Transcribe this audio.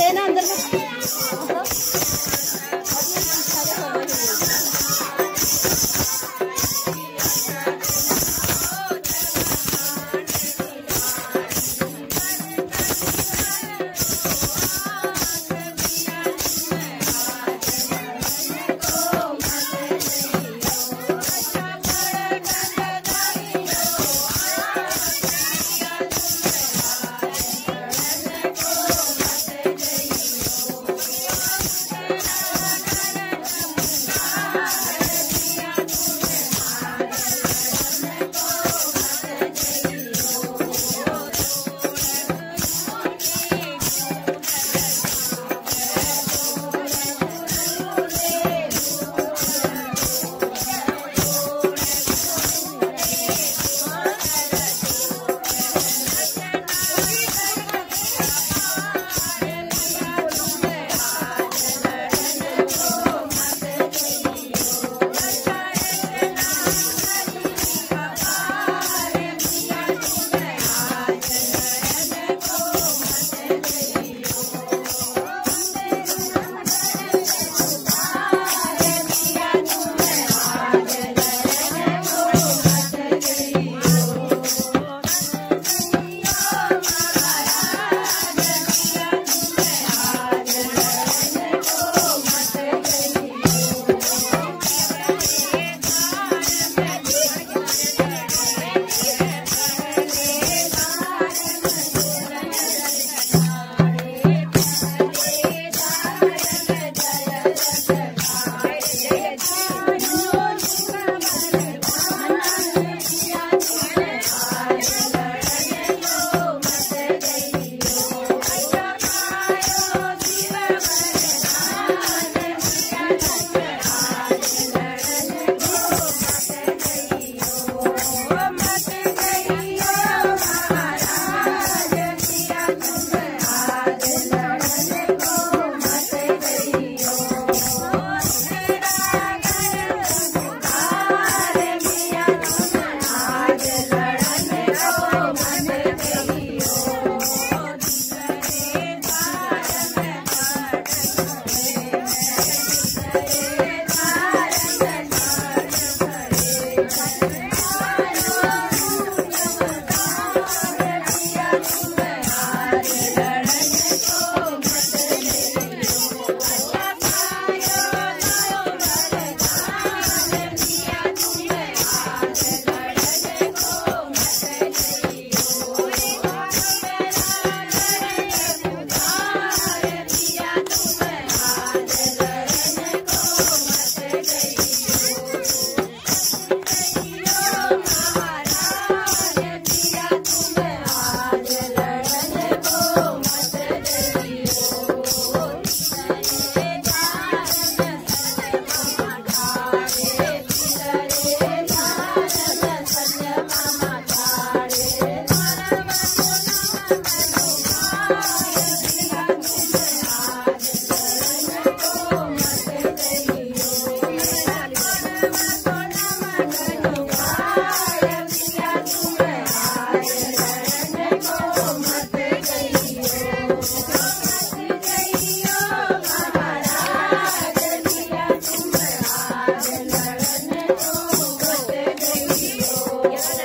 Okay Yes.